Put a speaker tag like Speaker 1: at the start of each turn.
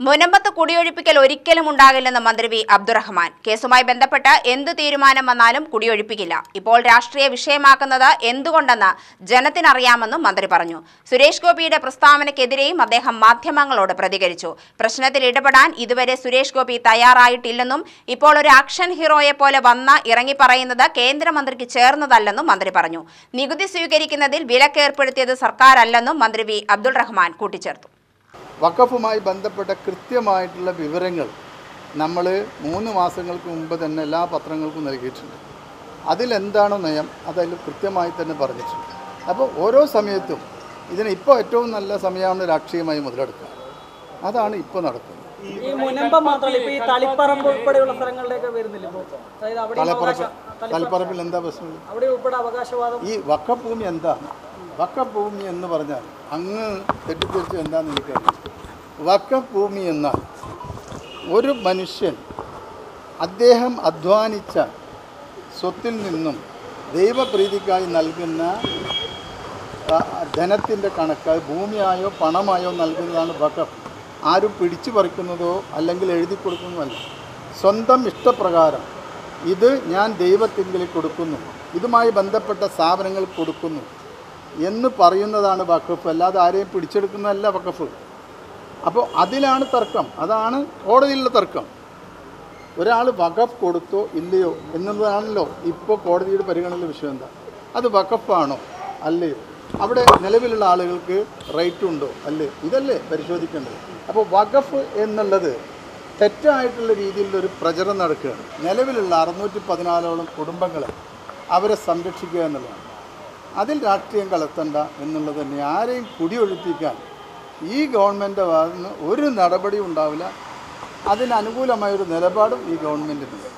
Speaker 1: മുനമ്പത്ത് കുടിയൊഴിപ്പിക്കൽ ഒരിക്കലും ഉണ്ടാകില്ലെന്ന് മന്ത്രി വി അബ്ദുറഹ്മാൻ. കേസുമായി ബന്ധപ്പെട്ട് എന്ത് തീരുമാനം വന്നാലും കുടിയൊഴിപ്പിക്കില്ല. ഇപ്പോൾ രാഷ്ട്രീയ വിഷയമാക്കുന്നത് എന്തുകൊണ്ടെന്ന് ജനത്തിനറിയാമെന്നും മന്ത്രി പറഞ്ഞു. സുരേഷ് ഗോപിയുടെ പ്രസ്താവനയ്ക്കെതിരെയും അദ്ദേഹം മാധ്യമങ്ങളോട് പ്രതികരിച്ചു. പ്രശ്നത്തിൽ ഇടപെടാൻ ഇതുവരെ സുരേഷ് ഗോപി തയ്യാറായിട്ടില്ലെന്നും ഇപ്പോൾ ഒരു ആക്ഷൻ ഹീറോയെ പോലെ വന്ന ഇറങ്ങി പറയുന്നത് കേന്ദ്രമന്ത്രിക്ക് ചേർന്നതല്ലെന്നും മന്ത്രി പറഞ്ഞു. നികുതി സ്വീകരിക്കുന്നതിൽ വിലക്കേർപ്പെടുത്തിയത് സർക്കാരല്ലെന്നും മന്ത്രി വി അബ്ദുൾ റഹ്മാൻ കൂട്ടിച്ചേർത്തു.
Speaker 2: വഖഫുമായി ബന്ധപ്പെട്ട കൃത്യമായിട്ടുള്ള വിവരങ്ങൾ നമ്മൾ മൂന്ന് മാസങ്ങൾക്ക് മുമ്പ് തന്നെ എല്ലാ പത്രങ്ങൾക്കും നൽകിയിട്ടുണ്ട്. അതിലെന്താണോ നയം അതിൽ കൃത്യമായി തന്നെ പറഞ്ഞിട്ടുണ്ട്. അപ്പോൾ ഓരോ സമയത്തും ഇതിന് ഇപ്പോൾ ഏറ്റവും നല്ല സമയമാണ് രാഷ്ട്രീയമായി മുതലെടുക്കുക. അതാണ് ഇപ്പോൾ നടക്കുന്നത്.
Speaker 3: ഈ മുനമ്പം മാത്രമല്ല ഈ തളിപ്പറമ്പ് ഉൾപ്പെടെയുള്ള സ്ഥലങ്ങളിലേക്ക് വരുന്നില്ല അതായത് അവിടെ
Speaker 2: തലപ്പറപ്പ് തലപ്പറപ്പിൽ എന്താ പ്രശ്നം?
Speaker 3: അവിടെ ഉൾപ്പെടെ അവകാശവാദം?
Speaker 2: ഈ വക്കഭൂമി എന്താണ്? വക്കഭൂമി എന്ന് പറഞ്ഞാൽ അങ്ങ് തെറ്റിദ്ധരിച്ച് എന്താണെന്ന് എനിക്കറിയാം വക്കഭൂമി എന്നാൽ ഒരു മനുഷ്യൻ അദ്ദേഹം അധ്വാനിച്ച സ്വത്തിൽ നിന്നും ദൈവപ്രീതിക്കായി നൽകുന്ന ധനത്തിന്റെ കണക്ക് ഭൂമിയായോ പണമായോ നൽകുന്നതാണ് വഖഫ് ആരും പിടിച്ചു പറിക്കുന്നതോ അല്ലെങ്കിൽ എഴുതി കൊടുക്കുന്നതല്ല. സ്വന്തം ഇഷ്ടപ്രകാരം ഇത് ഞാൻ ദൈവത്തിങ്കിൽ കൊടുക്കുന്നു. ഇതുമായി ബന്ധപ്പെട്ട സ്ഥാപനങ്ങൾ കൊടുക്കുന്നു എന്ന് പറയുന്നതാണ് വക്കഫ് അല്ലാതെ ആരെയും പിടിച്ചെടുക്കുന്നതല്ല വഖഫ് അപ്പോൾ അതിലാണ് തർക്കം. അതാണ് കോടതിയിലുള്ള തർക്കം. ഒരാൾ വകഫ് കൊടുത്തോ ഇല്ലയോ എന്നുള്ളതാണല്ലോ ഇപ്പോൾ കോടതിയുടെ പരിഗണനയിലെ വിഷയം എന്താ? അത് വകഫാണോ അല്ലയോ അവിടെ നിലവിലുള്ള ആളുകൾക്ക് റൈറ്റ് ഉണ്ടോ അല്ലേ? ഇതല്ലേ പരിശോധിക്കേണ്ടത്. അപ്പോൾ വകഫ് എന്നുള്ളത് തെറ്റായിട്ടുള്ള രീതിയിലുള്ളൊരു പ്രചരണം നടക്കുകയാണ്. നിലവിലുള്ള അറുന്നൂറ്റി പതിനാലോളം കുടുംബങ്ങളെ അവരെ സംരക്ഷിക്കുക എന്നുള്ളതാണ്. അതിൽ രാഷ്ട്രീയം കലർത്തണ്ട എന്നുള്ളത് തന്നെ ആരെയും കുടിയൊഴിപ്പിക്കാൻ ഈ ഗവൺമെന്റ് ഭാഗത്തുനിന്ന് ഒരു നടപടിയും ഉണ്ടാവില്ല. അതിനനുകൂലമായൊരു നിലപാടും ഈ ഗവൺമെന്റിനുണ്ട്